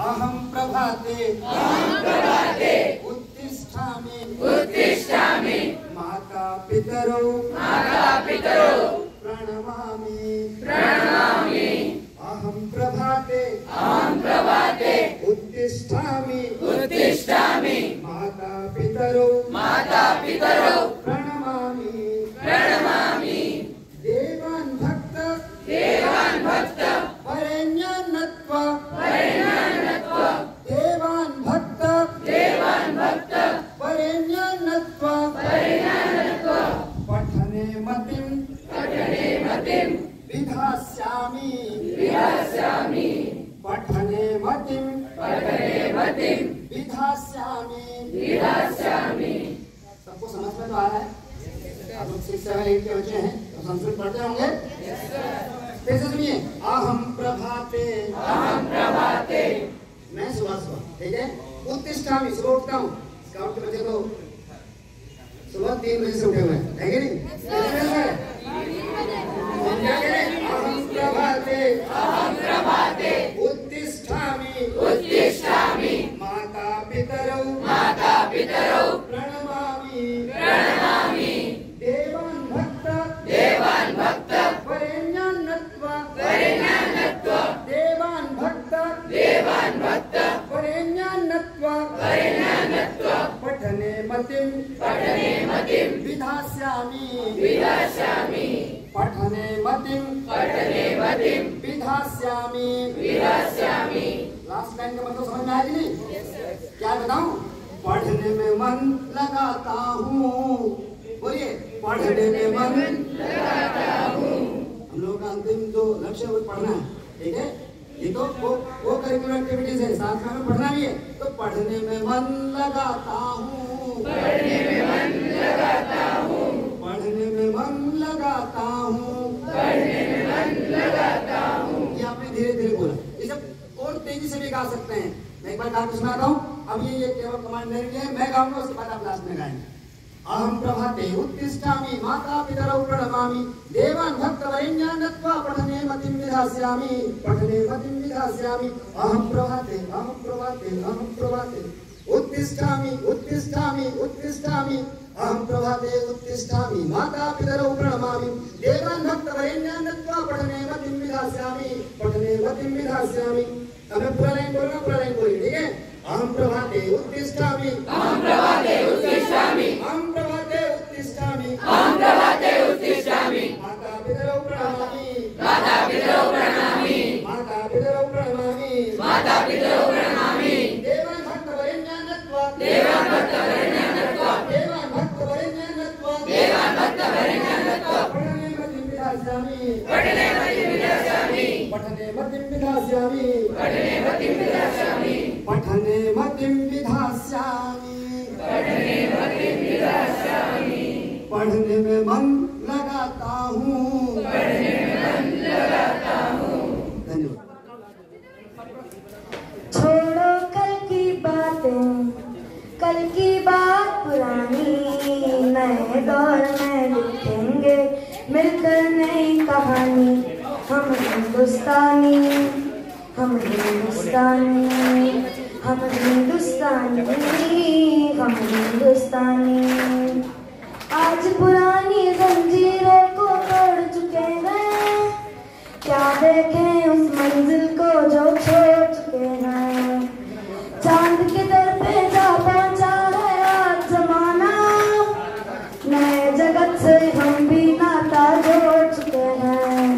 से गाएँगे अहम प्रभाते। उत्तिष्ठामि। माता पितरौ। प्रणमामि। अहम प्रभाते। उत्तिष्ठामि। माता पितरौ। प्रणमामि पढ़ते होंगे फिर से सुनिए अहम प्रभाते। अहम प्रभाते। मैं सुबह सुबह ठीक है? उत्तिष्ठा सुबह उठता हूँ। स्काउट के बच्चे को सुबह तीन बजे से उठे हुए हैं है कि नहीं? से? हम क्या कह पठने मतिं। पठने मतिं। विधास्यामि। विधास्यामि। पठने मतिं। पठने मतिं। विधास्यामि। विधास्यामि। लास्ट लाइन का मतलब समझ में आया कि नहीं? क्या बताऊँ? पढ़ने में मन लगाता हूँ। बोलिए पढ़ने में मन लगाता हूँ। हम लोग का अंतिम जो लक्ष्य है वो पढ़ना है। ठीक है? ये तो वो वो करिकुलर एक्टिविटीज़ है साथ में पढ़ना भी है। तो पढ़ने में मन लगाता हूँ। पढ़ने में मन लगाता हूँ। पढ़ने में मन लगाता हूँ। पढ़ने में मन लगाता हूँ। ये आपने धीरे धीरे बोला। ये सब और तेज़ी से भी गा सकते हैं। मैं एक बार गा के सुनाता हूँ। अब ये ये केवल कमांड लिए है। मैं गाऊँगा उसके बाद आप लास्ट में गाएँगे। अहम प्रभाते उत्तिष्ठामि माता पितरौ प्रणमामि देवान् भक्तवरेण्यान् नत्वा पठने मतिं विधास्यामि पठने मतिं विधास्यामि। अहम प्रभाते अहम प्रभाते अहम प्रभाते। उत्तिष्ठामि उत्तिष्ठामि उत्तिष्ठामि। अहम प्रभाते उत्तिष्ठामि माता पितरौ प्रणमामि। देवान् भक्तवरेण्यान् नत्वा पठने मतिं विधास्यामि पठने मतिं विधास्यामि। अब मैं पूरा लाइन बोलूँगा पूरा लाइन बोलिए ठीक है? अहम प्रभाते उत्तिष्ठामि। अहम प्रभाते उत्तिष्ठामि। अहम प्रभाते उत्तिष्ठामि अहम प्रभाते उत्तिष्ठामि माता पितरौ प्रणमामि। माता पितरौ प्रणमामि। माता पितरौ प्रणमामि माता पितरौ प्रणमामि देवान् भक्तवरेण्यान् नत्वा देवान् भक्तवरेण्यान् नत्वा देवान् भक्तवरेण्यान् नत्वा देवान् भक्तवरेण्यान् नत्वा पठने मतिं विधास्यामि पठने मतिं विधास्यामि पठने मतिं विधास्यामि। पठने मतिं विधास्यामि। पठने पढ़ने में मन लगाता हूँ। छोड़ो कल की बातें, कल की बात पुरानी। नए दौर में लिखेंगे मिलकर नई कहानी। हम हिंदुस्तानी हम हिंदुस्तानी हम हिंदुस्तानी हम हिंदुस्तानी। जो छोड़ चुके हैं। चाँद के दर पे जा पहुँचा है आज जमाना नए जगत से हम भी नाता जोड़ चुके हैं।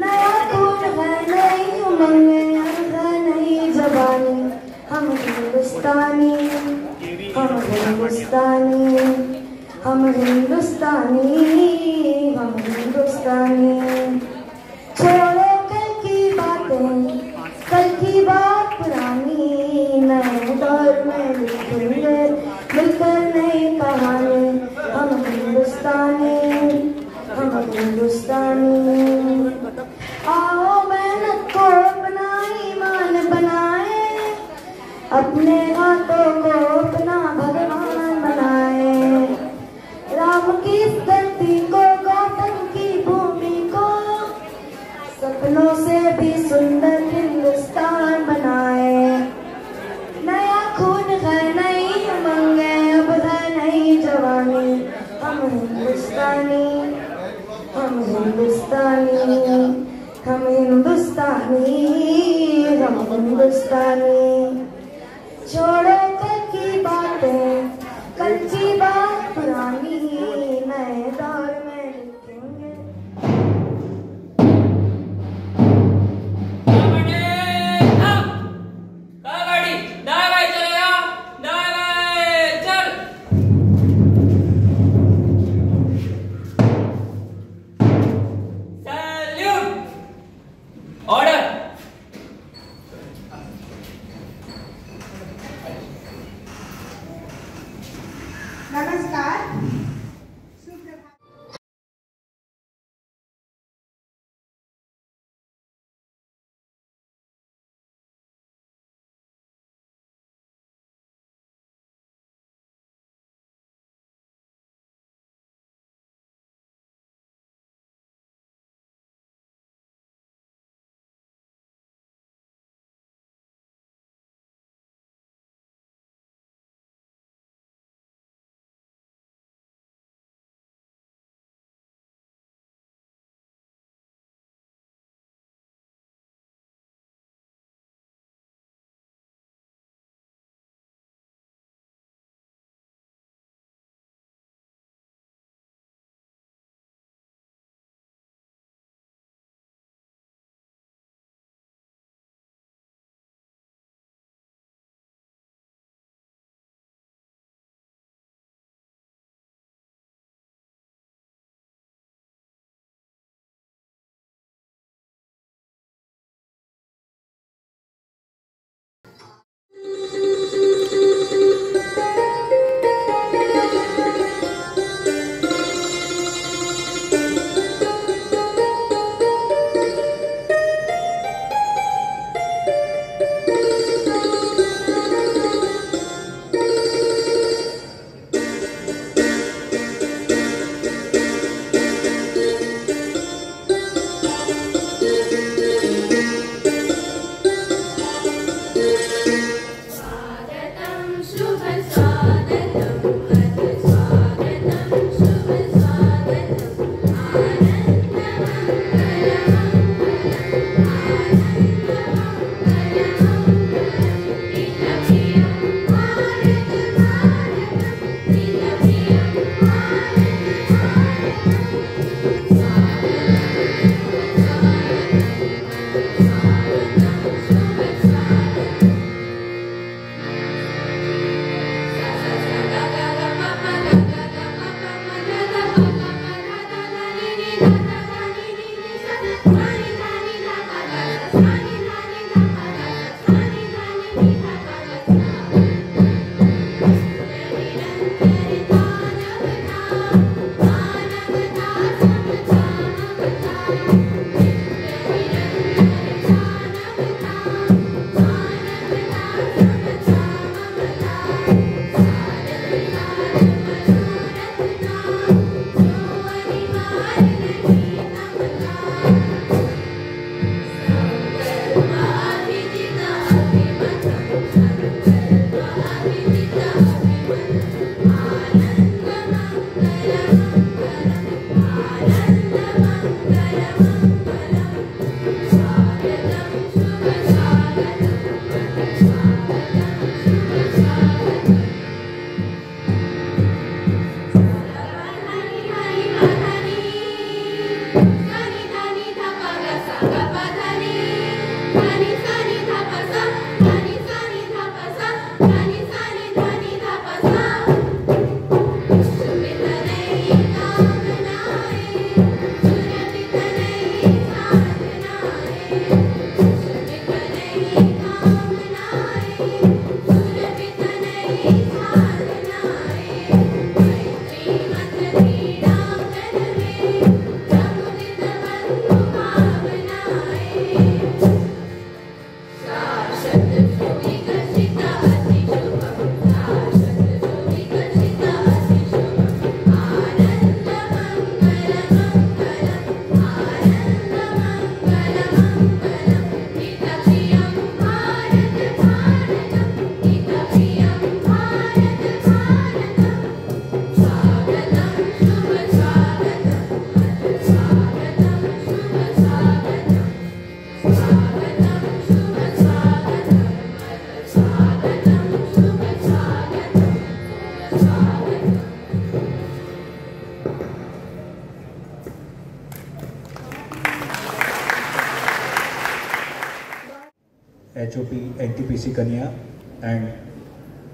नया खून है, नई उमंगें है, नई जबानी। हम हिंदुस्तानी हम हिंदुस्तानी हम हिंदुस्तानी।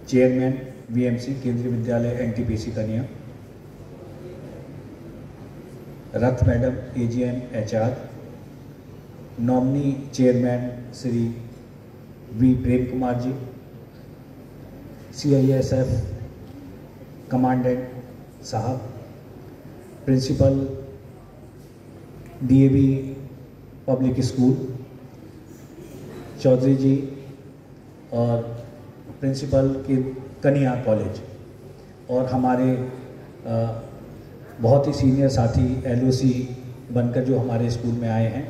चेयरमैन, वीएमसी, केंद्रीय विद्यालय, एनटीपीसी कन्या Rath madam, AGM, HR. Nominee chairman, Shri V Prem Kumar ji. CISF commandant साहब। Principal, DAV public school. Chaudhary ji और प्रिंसिपल के कन्या कॉलेज और हमारे बहुत ही सीनियर साथी एलओसी बनकर जो हमारे स्कूल में आए हैं,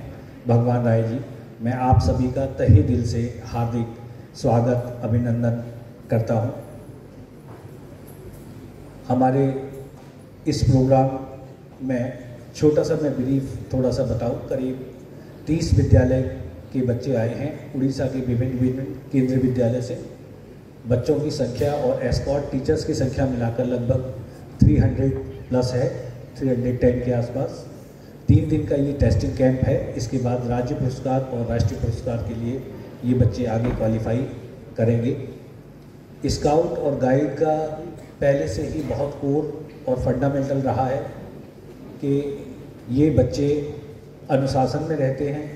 भगवान राय जी, मैं आप सभी का तहे दिल से हार्दिक स्वागत, अभिनंदन करता हूँ। हमारे इस प्रोग्राम में छोटा सा मैं ब्रीफ थोड़ा सा बताऊँ, करीब 30 विद्यालय के बच्चे आए हैं, उड़ीसा के विभिन्न विभिन्न केंद्रीय विद्यालय से। बच्चों की संख्या और एस्कॉट टीचर्स की संख्या मिलाकर लगभग 300 प्लस है 310 के आसपास। तीन दिन का ये टेस्टिंग कैंप है। इसके बाद राज्य पुरस्कार और राष्ट्रीय पुरस्कार के लिए ये बच्चे आगे क्वालिफाई करेंगे। स्काउट और गाइड का पहले से ही बहुत कोर और फंडामेंटल रहा है कि ये बच्चे अनुशासन में रहते हैं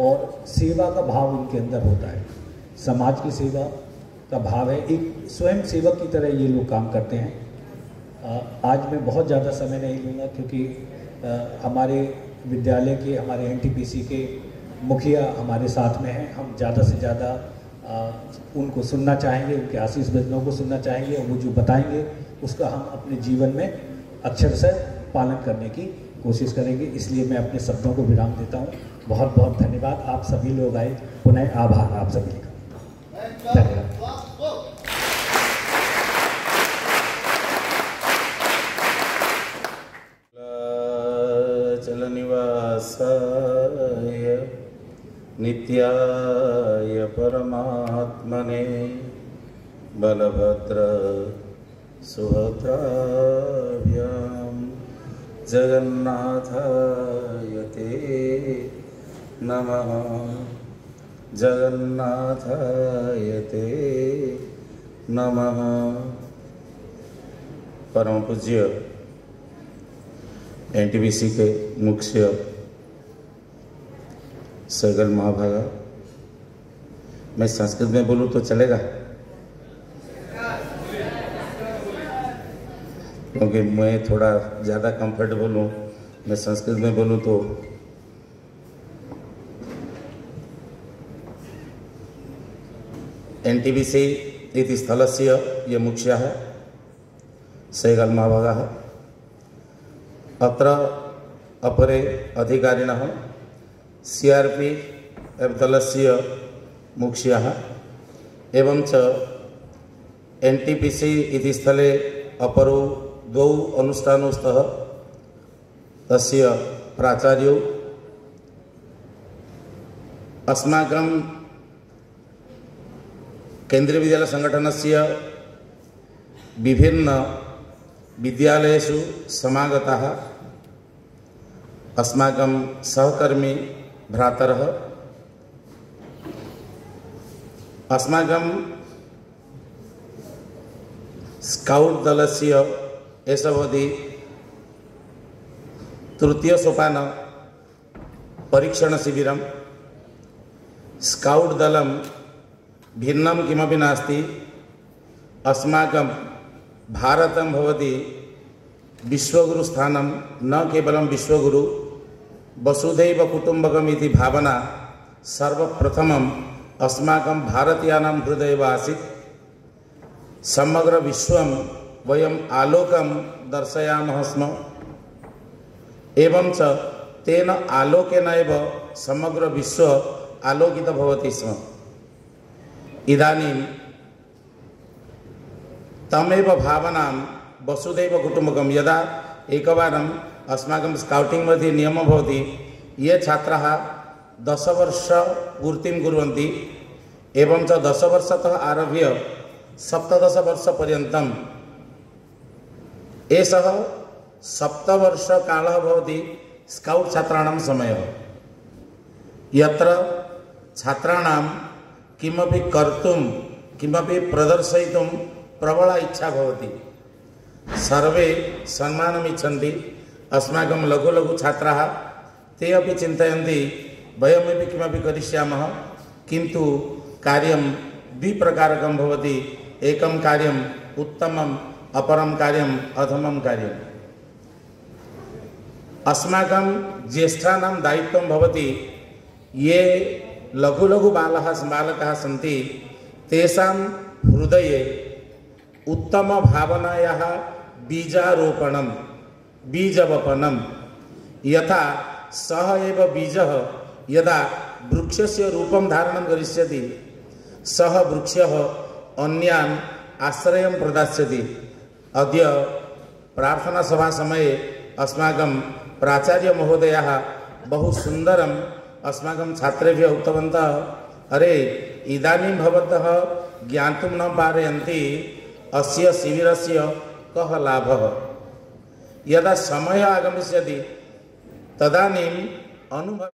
और सेवा का भाव उनके अंदर होता है। समाज की सेवा का भाव है। एक स्वयं सेवक की तरह ये लोग काम करते हैं। आज मैं बहुत ज़्यादा समय नहीं लूँगा क्योंकि हमारे विद्यालय के, हमारे एनटीपीसी के मुखिया हमारे साथ में हैं। हम ज़्यादा से ज़्यादा उनको सुनना चाहेंगे, उनके आशीष भजनों को सुनना चाहेंगे और वो जो बताएँगे, उसका हम अपने जीवन में अक्षर से पालन करने की कोशिश करेंगे। इसलिए मैं अपने शब्दों को विराम देता हूँ। बहुत बहुत धन्यवाद। आप सभी लोग आए। पुनः आभार आप सभी का। धन्यवाद। नित्याय परमात्मने बलभद्र सुभद्राभ्यां जगन्नाथाय ते नमः। जगन्नाथाय ते नमः। परम पूज्य एनटीपीसी के मुख्य सैगल महाभागा। मैं संस्कृत में बोलूँ तो चलेगा? क्योंकि मैं थोड़ा ज़्यादा कंफर्टेबल हूँ। मैं संस्कृत में बोलूँ तो एन टी बी सी इति स्थलस्य ये मुख्य है। सैगल महाभागः अत्र अपरे अधिकारिणः सी आर् पि एफ् दलस्य मुख्यः, एवं च एन् टी पी सी इति स्थले अपरौ द्वौ अनुष्ठानौ स्तः तस्य प्राचार्यौ। अस्माकं केन्द्रीयविद्यालयसङ्घटनस्य विभिन्न विद्यालयेषु समागताः, अस्माकं सहकर्मी भ्रातरः। अस्माकं स्कौट् दलस्य एषः भवति तृतीयसोपान परीक्षणशिबिरं स्कौट् दलं भिन्नं किमपि नास्ति। अस्माकं भारतं भवति न केवलं विश्वगुरु। वसुधैव कुटुम्बकम् इति भावना सर्वप्रथमम् अस्माकं भारतीयानां हृदये एव आसीत् समग्रविश्वं वयम् आलोकं दर्शयामः स्म। एवं च तेन आलोकेन एव समग्रविश्व आलोकितं भवति स्म। इदानीं तमेव भावनां वसुधैव कुटुम्बकं यदा एकवारम् अस्माकं स्कौटिङ्ग् मध्ये नियमः भवति ये छात्राः दशवर्षपूर्तिं कुर्वन्ति एवं च दशवर्षतः आरभ्य सप्तदशवर्षपर्यन्तं एषः सप्तवर्षकालः भवति स्कौट् छात्राणां समयः। यत्र छात्राणां किमपि कर्तुं किमपि प्रदर्शयितुं प्रबला इच्छा भवति सर्वे सम्मानम् इच्छन्ति। अस्माकं लघु लघु छात्राः, ते अपि चिन्तयन्ति, वयमपि किमपि करिष्यामः, किन्तु कार्यं द्विप्रकारकं एकं कार्यम् उत्तमम्, अपरं कार्यम्, अधमं कार्यम्. अस्माकं ज्येष्ठानां दायित्वं भवति, ये लघु लघु बालः, बालकाः सन्ति, तेषां हृदये उत्तमभावनायाः बीजवपनं यथा सः एव बीजः, यदा वृक्षस्य रूपं धारणं करिष्यति, सः वृक्षः अन्यान् आश्रयं प्रदास्यति। अद्य प्रार्थनासभासमये अस्माकं प्राचार्यमहोदयाः बहु सुन्दरम् अस्माकं छात्रेभ्यः उक्तवन्तः, अरे, इदानीं भवन्तः ज्ञातुं न पारयन्ति, अस्य शिबिरस्य कः लाभः? यदा समय आगमिष्यति तदानीम् अनुभव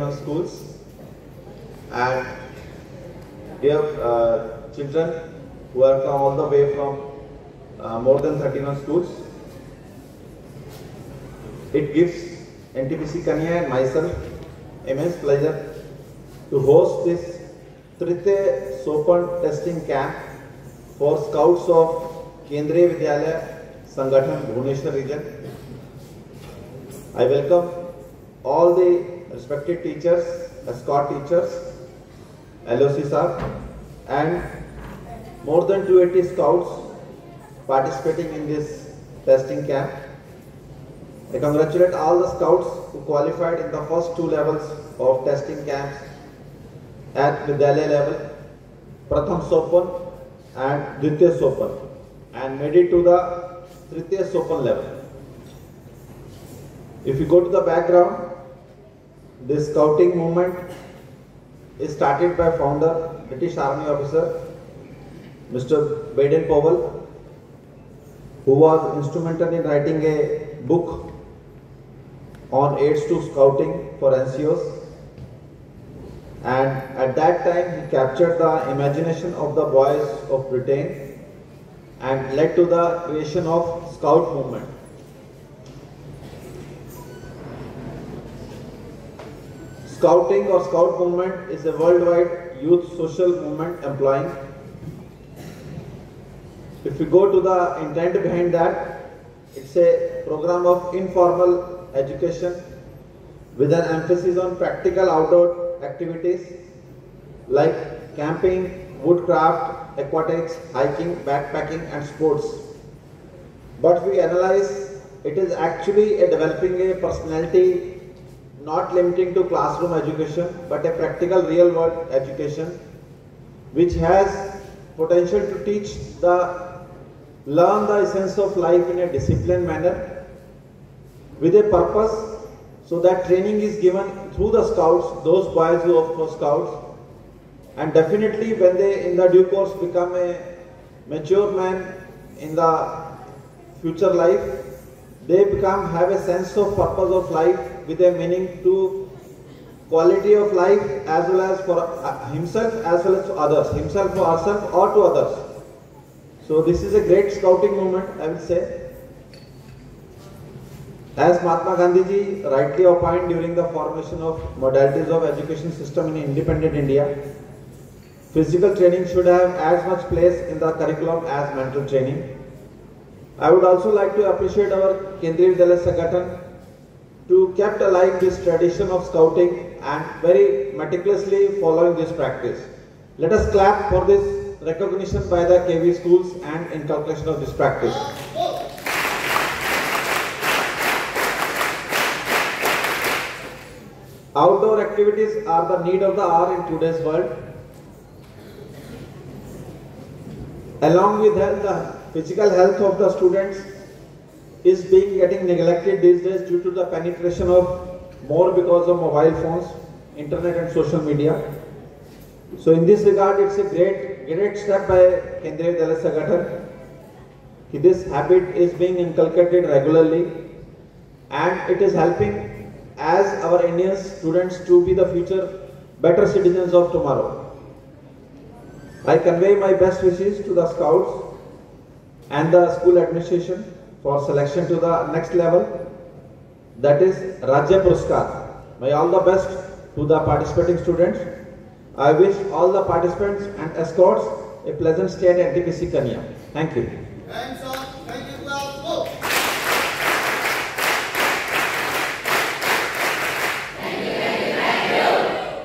than 31 schools. And dear uh, children who are come all the way from uh, more than 31 schools, it gives NTPC Kanya and myself immense pleasure to host this Trite Sopan testing camp for scouts of Kendriya Vidyalaya Sangathan Bhubaneswar region. I welcome all the respected teachers, escort teachers, LOC sir, and more than 280 scouts participating in this testing camp. I congratulate all the scouts who qualified in the first two levels of testing camps at Vidyalaya level, Pratham Sopan and Dvitiya Sopan, and made it to the Tritiya Sopan level. If you go to the background, this scouting movement is started by founder, British Army officer, Mr. Baden Powell, who was instrumental in writing a book on aids to scouting for NCOs. And at that time, he captured the imagination of the boys of Britain and led to the creation of Scout movement. Scouting or Scout movement is a worldwide youth social movement employing. If we go to the intent behind that, it's a program of informal education with an emphasis on practical outdoor activities like camping, woodcraft, aquatics, hiking, backpacking and sports. But we analyze it is actually a developing a personality not limiting to classroom education but a practical real world education which has potential to teach the learn the essence of life in a disciplined manner with a purpose so that training is given through the scouts those boys who are for scouts. And definitely when they in the due course become a mature man in the future life they become have a sense of purpose of life with a meaning to quality of life as well as for uh, himself as well as to others himself for ourselves or to others so this is a great scouting movement i will say as Mahatma Gandhi ji rightly opined during the formation of modalities of education system in independent India, physical training should have as much place in the curriculum as mental training. I would also like to appreciate our Kendriya Vidyalaya Sangathan to kept alive this tradition of scouting and very meticulously following this practice. Let us clap for this recognition by the KV schools and inculcation of this practice. Outdoor activities are the need of the hour in today's world. Along with health, the physical health of the students is being getting neglected these days due to the penetration of more because of mobile phones, internet and social media. So in this regard, it's a great, great step by Kendriya Vidyalaya Sangathan. This habit is being inculcated regularly and it is helping as our Indian students to be the future better citizens of tomorrow. I convey my best wishes to the scouts and the school administration for selection to the next level that is Rajya Puruskar. May all the best to the participating students. I wish all the participants and escorts a pleasant stay at NTPC Kanya. Thank you. Up, thank you, class, go!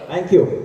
Thank you.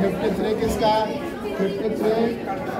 Fifty three किसका fifty three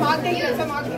ओ